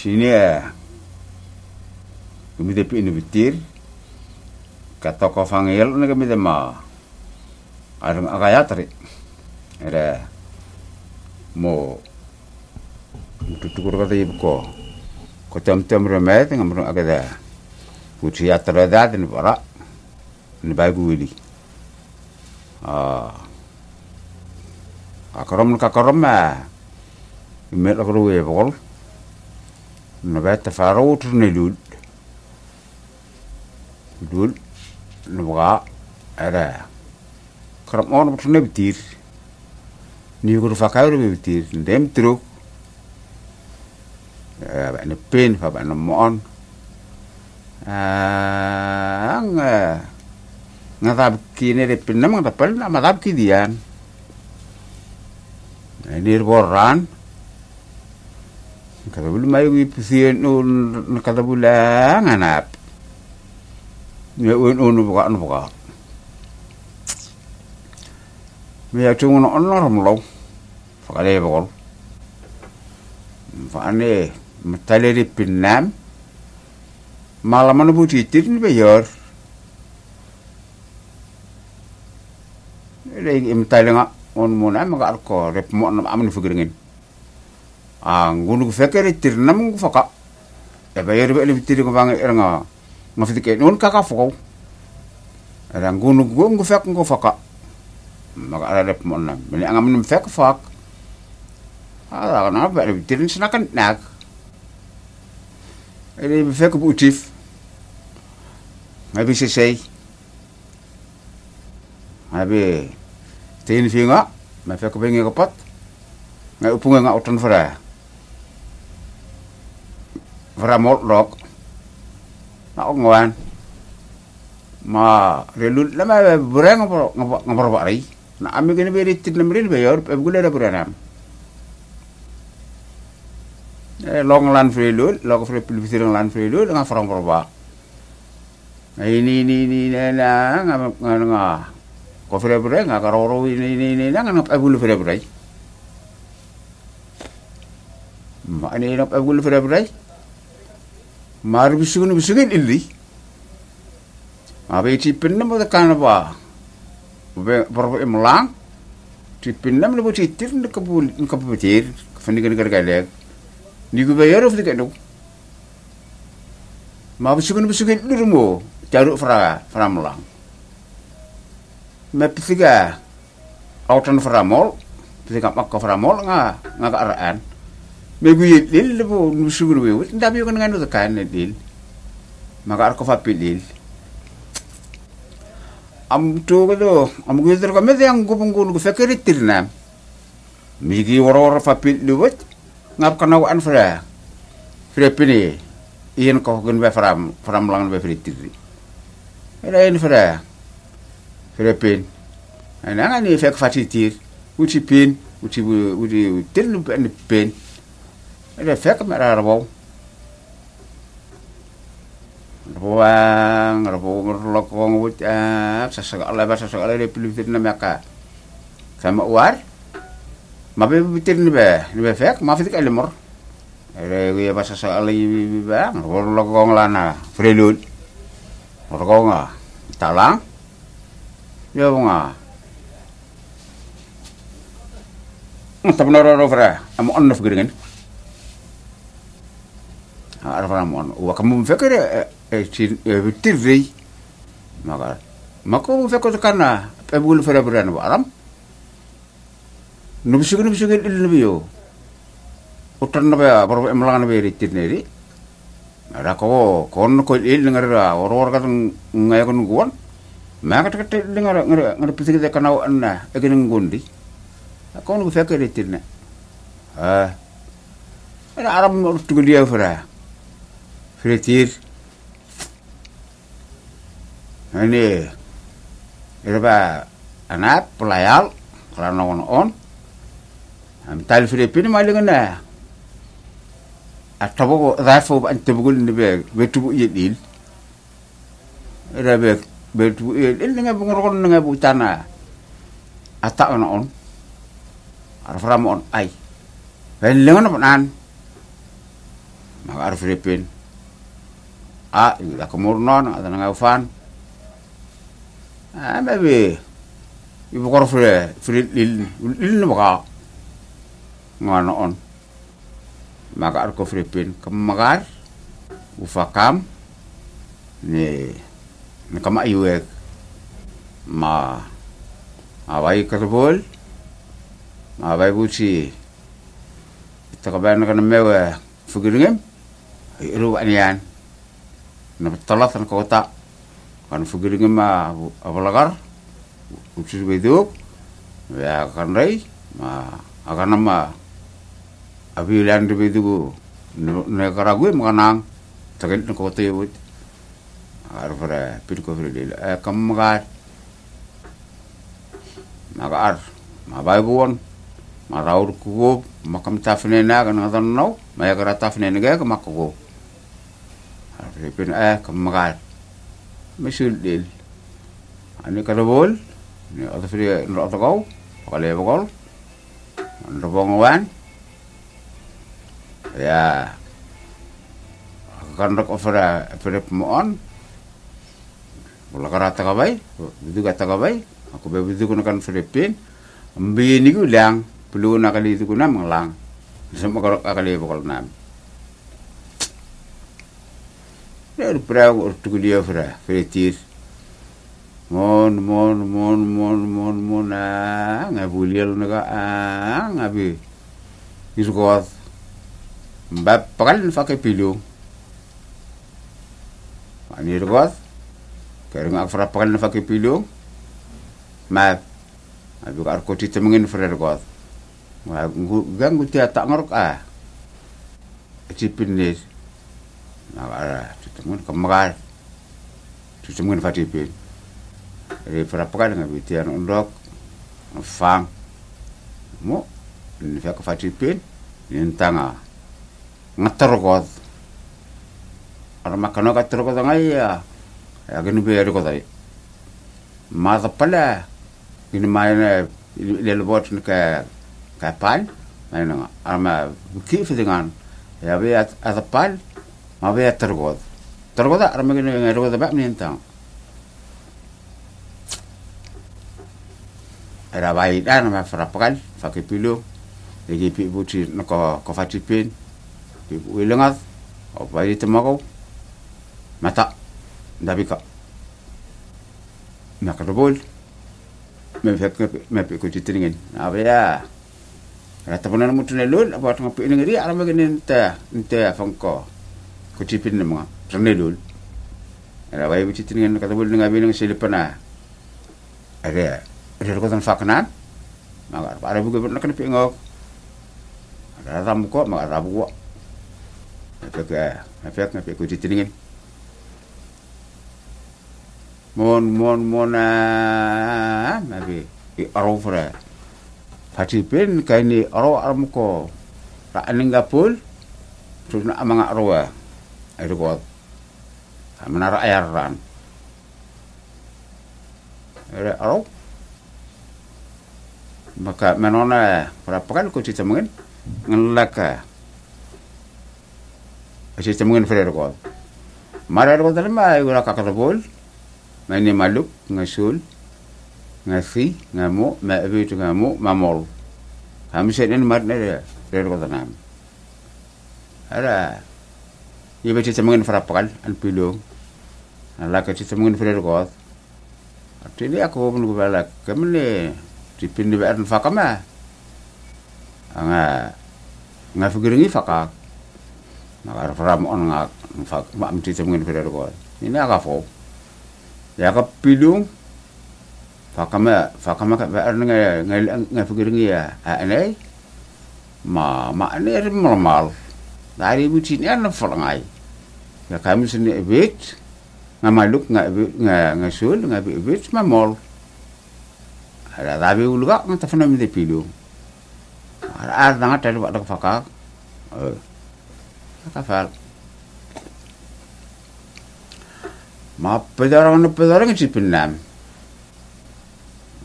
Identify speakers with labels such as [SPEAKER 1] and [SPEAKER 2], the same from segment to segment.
[SPEAKER 1] sini ya kami tapi ini betir. Kata kau fangil ni kami tema. Arang ada mo. Tutukur kata ibu ko ko tem tem remet ngam rung agada kuci atra da ni para ni bagu wili ah. Akarom kakarom ma imet lakru e bol na bet faro ni lul lul na mga era karam on but ne bitir ni gur fakay ru bitir dem truk ba ne pen fa ba na mon ang ngatab kini de pen namang tapal na matab ki dian ini boran Nakatabu lumayo ipisiyan o nakatabu lang ne Ngayon uno buka, ano buka. Maya tungo na ano ramlaw. Fakale bakal. Fakane, matali di pinam. Malaman bu titir ni bayar. Ini matali nga. On muna, maka arko. Rep mo na amin fagringin. Fugringin ang gunu fekere tir nam faka e ba yer be le tir ko bang er nga nga fitike non kaka foko era gunu go ngu fek ngu faka ara rep mo na meni angam fek fak. Ala kana ba le tir sinakan nak. Ele fek bu tif ngabi sesei ngabi tin finga ma fek bengi ko pat ngai upunga nga utan fara mol lok na ko ngwan ma relut lama bureng ngapro ngapro bari na ami gini be ritit na mrin be yor pe gule da buranam eh long lan frelul long fre pilvisir lan frelul nga farang proba na ini ini ini na nga nga ko fre bre nga karoro ini ini ini nga nga pe gule fre bre ma ini na pe gule fre bre mar bisugun bisugun illi ma be ti pinna mo kana ba be por melang ti pinna mo bo ti tir ne ka bul ka bu tir fani kan ka lek ni ku be yoro fi ka no ma bisugun bisugun illi mo jaru fra fra melang me pisiga autan fra mol pisiga mak ka fra mol nga nga araan me gu lil bo nu sugur we wut ndam yo kan ngano ta kan ne dil maka ar ko fa pilil am to ko do am gu der ko me yang gu bungu gu fekere tirna mi gi woro woro fa pil lu wut ngap kana an fra fra pini ien ko gun be fram fram lang be fri tirri era en fra fra pin ana ngani fek fati tir uti pin uti uti ben pin ada fek mera rabo Ruang, rabo ngerlok wong wut ah sasakala ba sasakala de pilutin na maka. Sama uar. Mabe bitir ni be, ni be fek, ma fitik alimor. Ere gue ba sasakala yi ba, ngerlok wong lana, frelut. Ngerlok nga, talang. Ya wong ah. Tapi noro fra, amo on of geringen. Ah, fra mon, wa kamu fekere e tirrei. Maka mako fekko kana e bul fere buran waram. No bisugo no bisugo il nabiyo utan na ba baro emlang na be ritir neri ada ko kon ko il ngara or or kan ngai kon guan. Maka tek ngara ngara ngara pisigi de kana anna e genen gondi ko no fekko ritir na ah ada aram tugu dia fera fritir ini ini ba anak pelayal kalau on on am tal Filipino mali ngana atabo rafo an tabugul ni be betu yedil rabe betu yedil nga bungron nga butana ata on on arfram on ai ben lengan panan maka Filipin a ila komurnon ada nga ufan a maybe ibu kor fre fre lil lil maka ngano on. Maka ar ko Filipin kemagar ufakam ni ni kama iwe ma awai karbol ma awai buci. Takaban kana mewa fugiringem iru anian na talat kan kota kan fugiringem ma avalagar uci beduk ya kan rei ma akan nama abi land bedugu ne karague makanang takil na kota yut ar para pin ko fere eh kam magar ma bai ma raur ku makam tafne na kan ngadan no ma ya kara tafne na ga ma pin eh kam magar mesul dil ani kada bol ni ada fere no ada kau? Kale bokol ndo bongwan ya. Kan rok ofera fere on Wala karata ka bay, bidu kata ka bay, ako ba bidu ko na kan Philippine, ang bini ko lang, sa mga kakali ko na. Pero pra ortu ko dia fra, fretir. Mon mon mon mon mon mon ah, nga bulial na ka ah, nga bi. Isu ko Mbap pakal ke pilu. Ani ro kaya nga fra pakal na fakipilo ma abi ka arko tita mengin fra got ma gang guti tak ngorok a cipin ni na ara tita mengin kamagar tita mengin fatipin ri fra pakal nga biti an undok fang mo ni fa ka fatipin ni tanga ngatar got ara makano ka tro ko ngai ya gini be ri ko dai ma da pala gini mai ne le le bot ne ka ka pan mai na ama ki fi dengan ya be at at pal ma be at tergod. Tergod ar me gini ngai ro da ba ni entang era bai dan ma fra pakal fa ke pilo e ge pi buti no ko ko tipin pi wilengat o bai temako mata ndabi ka. Na ka bol me fek me pe ko titringen ave ya. Ra ta bonan mutu ne lol apa ta pe ngri ara me gnen ta nte ko tipin ne ma rene lol ra vai bu titringen ka bol nga bi nang silipana are are ko tan faknan ma ara bu ko na kan pe ngok ara ram ko ma ara bu ko. Me fek me fek me pe ko titringen mon mon mon a mabe i aro fra pati pen kai ni aro aram ko. Ra aninga pul tu na amanga aro a ai ko amana ra ayar ran ere aro maka menona para pakan ko ci tamangen ngelaka ci tamangen fra ko mara ko dalma ay gura kakabol mani maluk nga sul nga si nga mo ma ebitu nga mo ma mol kami sen en mar ne re ko tanam ara ibe ti temengen fra pakal an pilo ala ka ti temengen fra ko ati ni ako mun ko bala kamne ti pindi ba an fakama nga nga fikiringi faka nga fra mo nga fak ma ti temengen fra ko ini aga fo ya ka pilung fakama fakama ka ba nga nga nga fikiringi ya? Anai ma ma ne normal dari buci ni an falangai ya kami sini ebit nga maluk nga nga nga sul nga ebit ma mol. Ada dabi ulga nga tafana mi de pilung ada ada nga tadi waktu fakak eh kafal ma pedarang na pedarang si pinam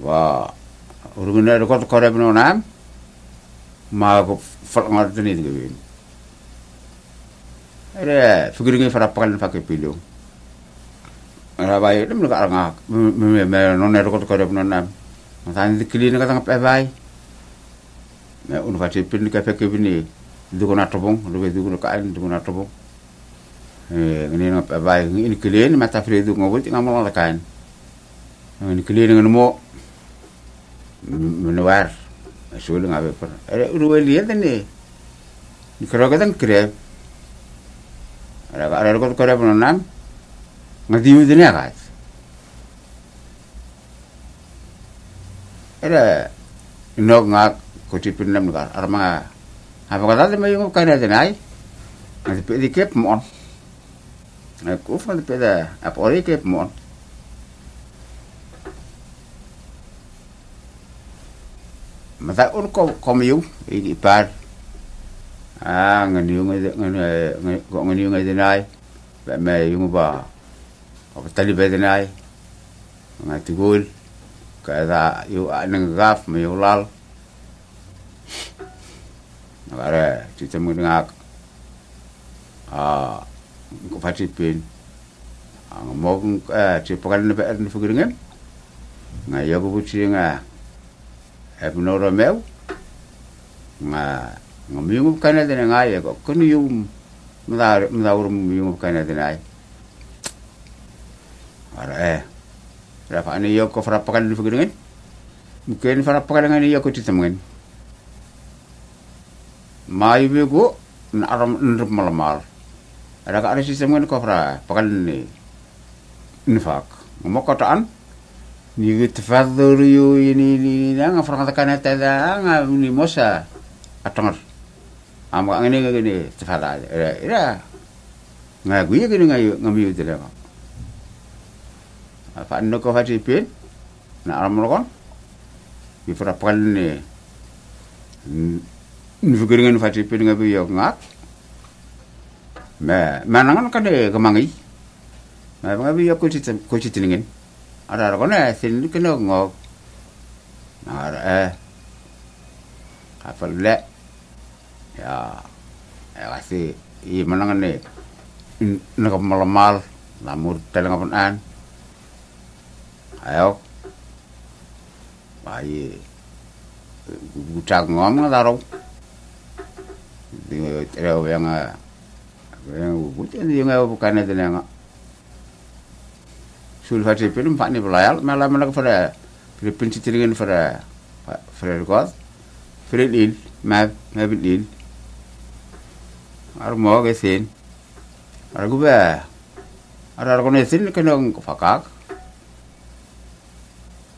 [SPEAKER 1] wa urugna rekod kore bno nam. Ma ko fal ngar tini gawin ere figuringi fara pakal fa ke pilo ara bai dem ka nga me me non ne ko ko non nam tan di kili nga tang pe bai me un fa te pin ka fe ke bini. Du ko na du ka na eh ngini nga pe bai ngini kili mata fre du ngobul ti ngamol la kan ngini kili nga mo menuar sulit ngabe per uru lihat ni. Ni kero ka tang krep ada ka ada ko ko ra nan ngadi mi dine ka ada no nga ko ti pin nam ka ar ma apa kata me yung ka na dinai ngadi pe di kep mon na ko fa de pe da apa ori kep mon mata un ko komiu i par à người yêu người người người, gọi người yêu người thế này vậy mẹ yêu bà ở tali về thế này ngày thứ bốn cái là yêu anh nâng gaf mà yêu lal. Nó rồi chỉ cho mình ngạc. À có phát triển pin à mau à chỉ pakai nó phải nó phải cái ngày yêu của chị nghe em nó rồi mèo mà ngomiyungu kana dene ngai ko kunu yum mdar mdawur yum kana dene ai ara eh rafa ani yo ko fara pakan ni fugin mungkin fara pakan ngani yo ko titamgen mai be go na aram nrup malamal ada ka ada sistem ngani ko fara pakan ni nifak ngomokotaan ni gitfadhur yu ini ni nga fara kana tada nga ni mosa atangar am ka ngene ngene tafala ira ira nga gu ye ngene nga ngami yu tele ma apa no ko fati pin na aram ro kon bi fara pal ne ni fu ngene fati pin nga bi yo nga me manangan ka de kamangi ma nga bi yo ko tit ko tit ngin ara ro ne sin ke no ngo ara eh. Apa le ya ya kasi i manangan ni nak malamal lamur telang apun an ayo. Bayi. Bucak ngom na taro di tero yang yang bucak di yang bukan itu yang sulfati film pak ni belayal malah malah pada Filipin citiringan pada pada rekod Filipin map map il ar mo ke sin. Ar gu ba ar ar sin ke nong fakak.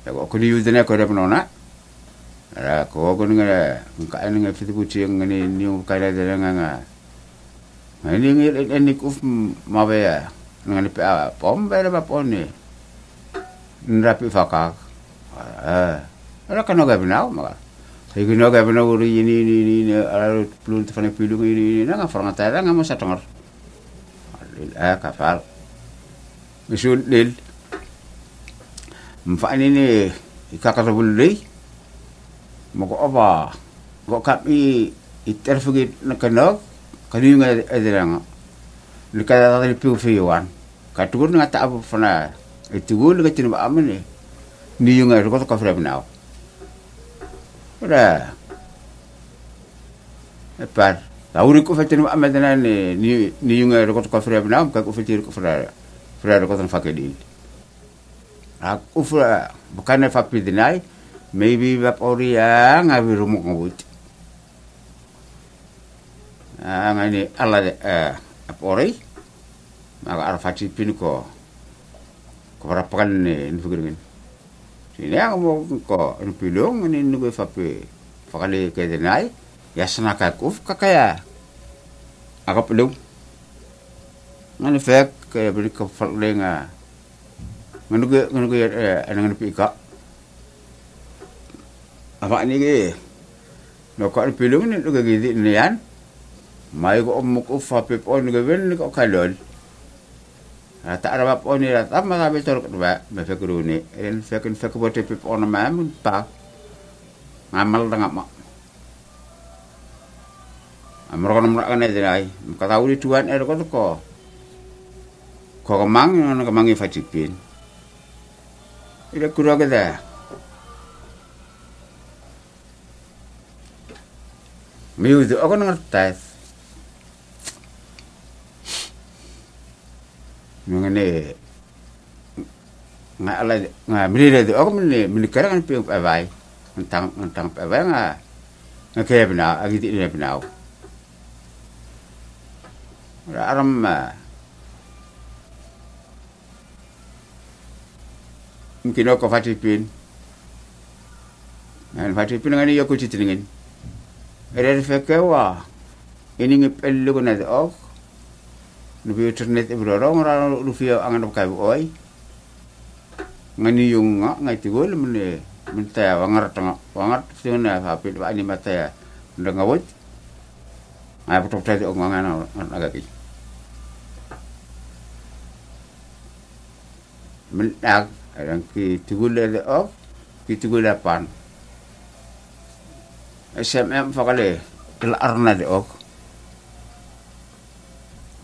[SPEAKER 1] Ya ko kuni yu dene ko re nona ara ko ko nga ka ni nga fitu chi nga ni ni ka ra de nga nga nga ni ngi ni ku ma be ya. Nga ni pa pom be ba pon ni. Nrapi fakak. Ah ara ka no ga binau ma Iku no ka bena uri ini ini ini ala plul te fane pilu ini ini nga foranga ta nga mo sa tongor. Lil a ka fal. Misul lil. Mfa ini ni ikaka ta bulli. Mo ko aba. Ko ka i iterfugi na kanok kani nga ediranga. Lika ta ta piu fiuan. Ka tugur nga ta abu fana. Itugul nga tinba amene. Ni yung nga ko ka fra binao. Ora. Epar. Tauri ko fetin ma amedana ni ni yunga ko ko fra bna ka ko fetir ko fra fra ko tan fakedi. A ko fra bukan fa pidinai maybe va poria ngabi rumu ngabut. Ah ngani de eh apori. Maka arfati pin ko ko para pakan ni ni ang mo ko ang pilong ni nugo fape fakali ke denai ya sana ka kuf kakaya. Ako pilong. Ngani fek ke beri ko faklenga. Ge nganu ge anang pi ka. Apa ni ge? No ko pilong ni nugo ge ni yan. Mai ko om ko fape pon ge ben ko kalon. Ga betor ko ba me fe kru ni. En fe kun fe ko bote pip on ma mun pa ngamal da ngama amro kono mra kan ede ai ka tau di tuan er ko ko ko kamang no kamang i fatipin ida kura ke da mi u ako ngertas ngene nga ala nga mire de ako mene mene kara kan pe vai. Tentang tentang pe vai nga nga ke bina agi di ne bina aram mungkin ako fatipin Ngan fatipin ngani yo kuci tiningin Ere fekewa ini ngepelu ko na ok Nubi internet ibro ro ngara rufio angan kai oi. Ngani yung nga ngai tigol mene minta wangar tanga wangar sina hapit wa ni mata ya ndanga wot ai putok tadi ngana agak ki. Min ag ang ki tigol le ok ki tigol pan. SMM fakale il arna de ok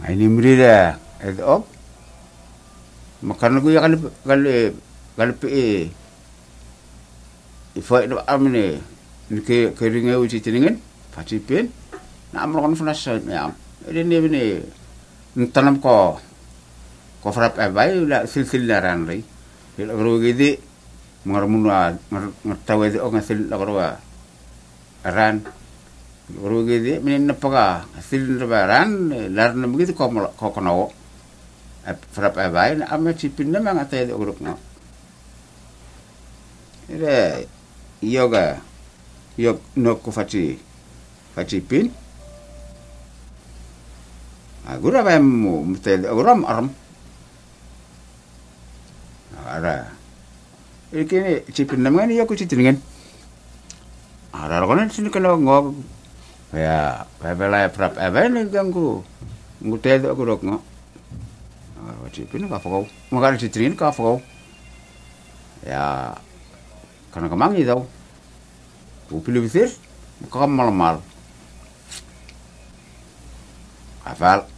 [SPEAKER 1] ai ni mrida. Ed ok makan gue kali kali kalau pe i foi no amne ni. Ke ke ringa uci tiningen pati pen na amro kon fna sa me am ede ne bene tanam ko. Ko frap bay la sil sil la ran ri il agro gidi ngar munwa ngar tawe de o ngasil la gro ran gidi men na paga sil ra ran lar na begitu ko ko kono frap e bay na am ci pin na ma ngate de agro ngak ire yoga yok ko fati. Fati pin. Agura ba mu mutel aguram aram ara ikini cipin naman ni yoko citingan ara ko na sini kana ngog ya ba bela prap ebe ni ganggu ngutel agurok ngo ara cipin ka fo mo ka citin ka fo ya karena kemangi tau. Pilih bisir kau mal mal afal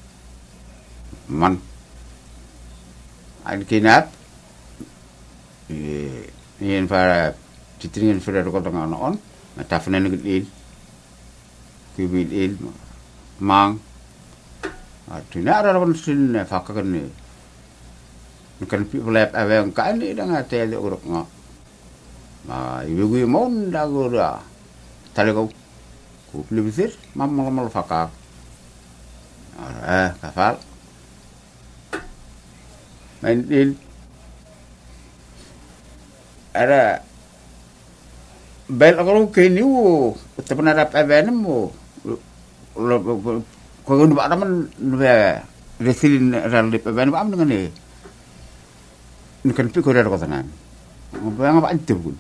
[SPEAKER 1] man. An kinap yen para citringin fira ko tanga on ngi il kibil il mang atina ara ron sin fakakan ni kan pi lep ave kan ni danga tele uruk ngak ma ibu gue mau ra tale ko ku plebisir mam mal mal faka eh kafal main din ada bel kalau ke ni wo tepan ada even mo ko ndu ba man be resilin even ba am dengan ni ni kan pi ko ra ko tanan ba nga ba antebul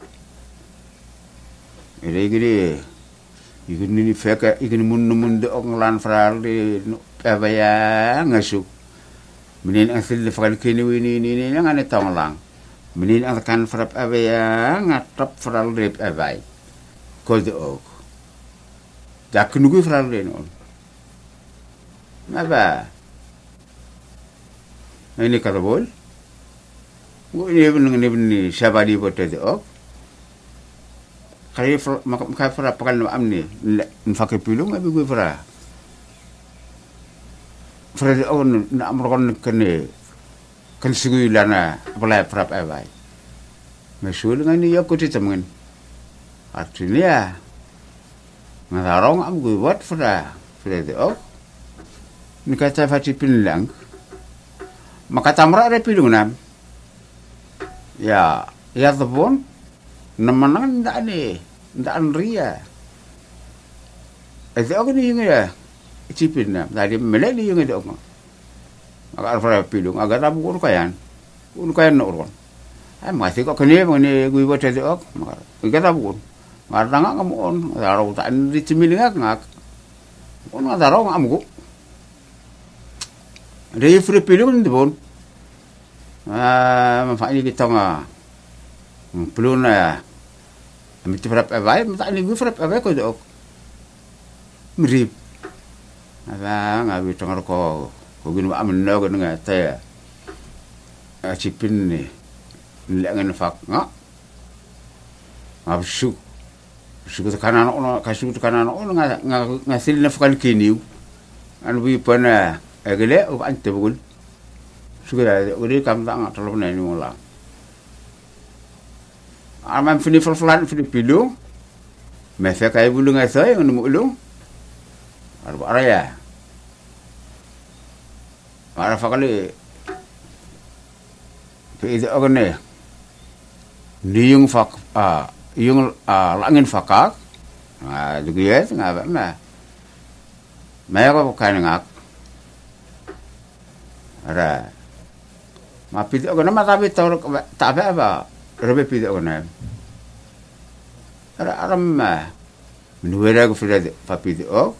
[SPEAKER 1] ere gidi igini ni feka igini mun mun de ong lan fral de pebaya ngasuk minin ang sil fakal kini wini ni ni nga ne tong lang. Minin ang frap abaya ngatap fral de pebay ko de ok nugu fral de non Naba. Ini kata bol. Ini benar ini benar sabadi bote de ok kaya maka fara pakal no amni nfake pilung abi gue fara de on na amro kon kene. Kan sigu lana apala fara pa bai mesul ngani yakuti temen artinya ngarong am gue buat fara fara de ok ni kata fati pinlang maka tamra ada pilung nam. Ya ya tepun ndak ni ndak ria aku ni ya. Cipin na tadi mele ni yung itu pilung agak tabu kun kayan. Kun kayan no ron ay masih kok kene mene gue buat ok. Maka agak tabu kun maka tanga kamu on taro tak di cimil ngak ngak on nggak taro ngak muku dari ni pun ah manfaatnya kita nggak. Belum ya mi ti frap avai mi ta ni gu frap avai ko do mirip. Ava nga vi tongar ko ko gin ba amno ko nga te a chipin ni. Ngan fak nga ngab su su ko kana no ka su ko kana no nga nga nga sil na fakal kiniu an vi pana egele o ante bugul da uri kam da nga tolo na ni wala amam fini flan fini pilu. Me fe kay bulu nga sai ngun mu lu arba araya. Ara fakali pe ide yung fak a yung a langin fakak. A dugu yes nga ba ma me ko kan ngak ara. Ma pide ogne ma tabi tor tabi ba? Rebe pide ogne ara ara ma. Nuera ko fide pa pide ok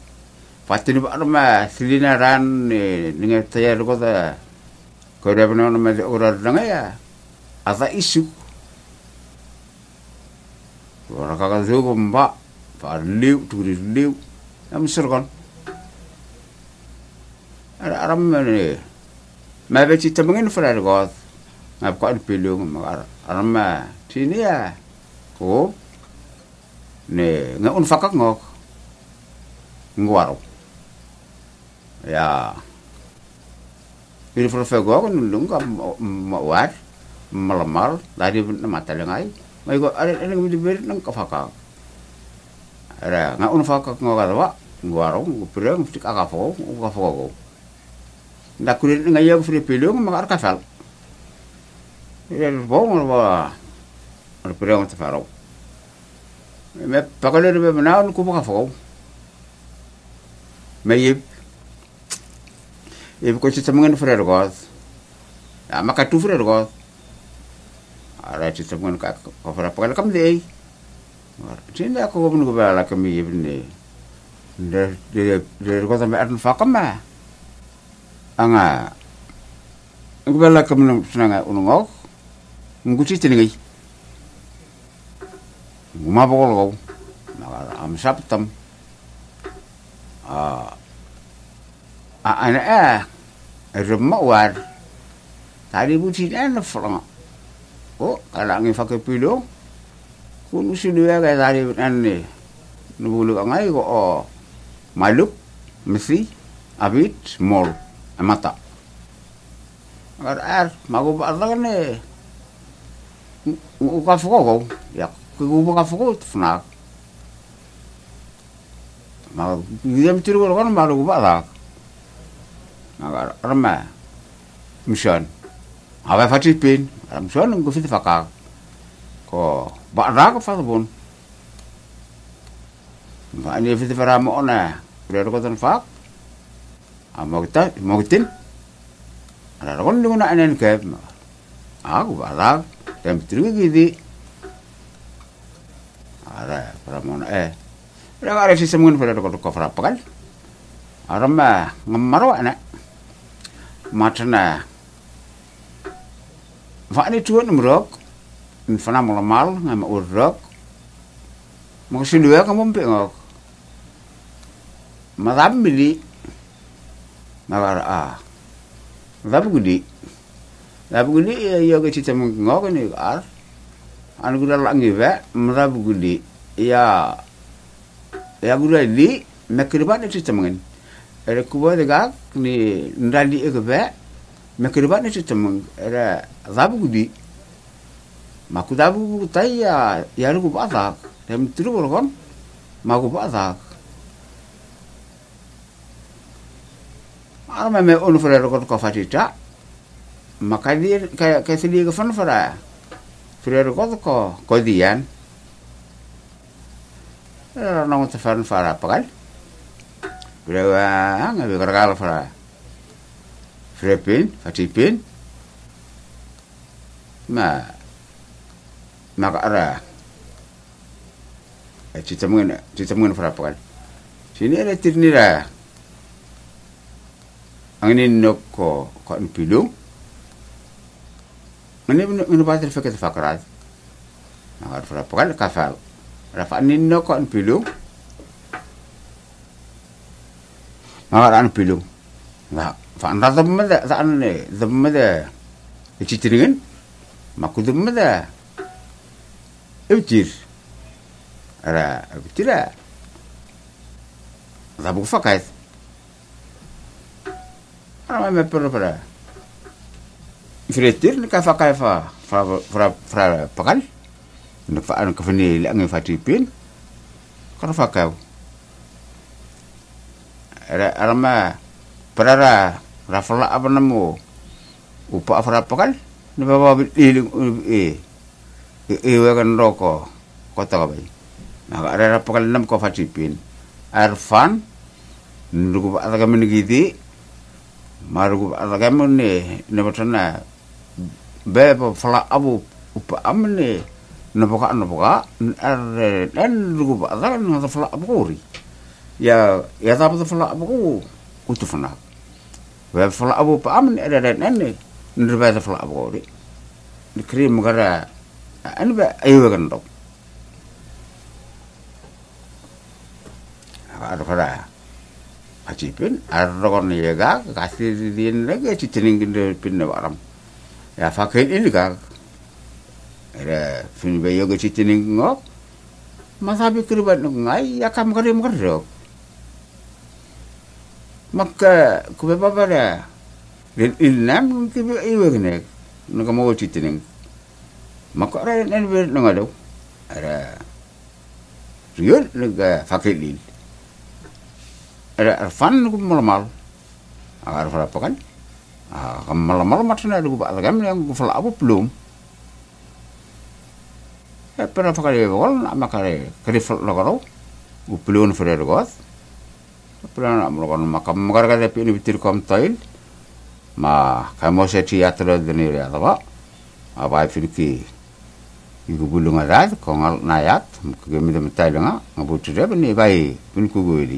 [SPEAKER 1] fatini ba ma silina ran ni ninga taya ko da ko re bana ma ora danga ya asa isu ora ka ka zo mba pa liu tu ri liu am surgon ara aram ne ma be ti tamangin fra go ngap ko pilu ma aram ma tini ya ko ne nga un ngok ngwaro ya ini pro fe go kun lung ka ma war malamal dari mata lengai mai go are ene mi ber nang ka faka. Ara nga un faka ngo ga wa ngwaro ngo pre ngo tik aka fo ngo ka fo go. Nda kurin nga yego fri pelo ma ar ka fal ire bo ngo wa ar pre ngo ta faro. Me pakale be na ku ka fo. Me yib e ko tamangan frère god ya maka tu frère god ara ci tamangan ka ko fra pa kam de tinda ko ko nu bala kam yi ne de de de ko ta me an fa kam ma anga ngu bala kam nu snanga unu ngok ngu ci tini ngai ngu ma bo ko na am saptam a a ana a remma war tadi buti na franga o kala ngi fakke pilo kunu sulu ya ga tadi nanne nubulu ngai ko o maluk mesi abit mol amata agar ar mago ba ne uka foko ya ku ba foko fnak ma gidam tiru ko kan malu ba da agar arma mission awa fati pin aram son ngo fit faka ko ba ra ko fa bon ba ni fit fara mo ona ro ko tan fak. Amogta mogtin ara ron lu na anen ke aku ba ra. Tem tiru gidi. Ara para mo eh Rang ada si semun pada ko ko fra pakal. Arama ngamaro ana. Matana. Fa ni tuan mrok. In fana malamal ngam urok. Mo sinduya kamu mpe ngok. Madam bili. Nagar a. Madam gudi. Madam gudi ya ke cita ngok ni ar. Anu gula langi ve, madam gudi. Ya ya gura li mekriba ne titamangan era kuba de gak ni ndali e be mekriba ne titamang era zabu gudi maku dabu tai ya ya ru ba da dem tru bor kon maku ba da arma me onu fere ko ko fatita makadir kayak sili ke fan fara fere ko ko ko dian nong te fara pagal. Brewa nga bi kargal fara Frepin, fatipin ma maka ara cita mungkin cita mungkin fara pagal sini ada tirnira angin noko ko pilung Ini ini batil fikir fakarat. Nah, fara pagal kafal. Rafa ninno ko an pilu ngaran pilung nga fa anda demda sa anne demda ichitiringen maku demda ibtir ara ibtira zabu fakait ama me pero para. Fretir ni ka fa ka fa fra fra fra pakal ni fa an ka fini la ngi fa tipin ka fa ka era arama para ra ra fa la abana mo upa fra pakal ni ba ba ili e kan roko kota ka bai na ara ra pakal nam ko fa tipin arfan ndugu ba ka mini gidi maru ba ka mini ne batana beba fala abu upa amne na boka na boka ar dan lugu ba da na da fala abu ya ya ba fala abu utu beba fala abu pa amne ada dan ne ndir ba fala abu ri ni. Krim gara an ba ayu kan do ar kara Acipin, ar rokon ya ga kasih din lagi cicing ginde pinna waram. ya fakir ini ka era fin be yoga citini ngok masabi kribat ngai ya kam kare mkarok maka kube babara den ilnam kibe iwe kene? Naga mau citini maka ara nen be nangado ara. Riol naga fakir lil era arfan kum malmal agar apa kan? Ah, malam-malam maksudnya ada gubak lagi yang gufal abu belum. Eh pernah gol, nama kare kare fal lagaro. Gupelun fere got. Pernah nak melakukan makam makar kare pini bitir kom tail. Ma kamu saya teatro deni ya apa? Apa ki Iku bulung adat, kongal nayat, kami dem tailanga, ngabutu dia beni bayi, pun kugu ini.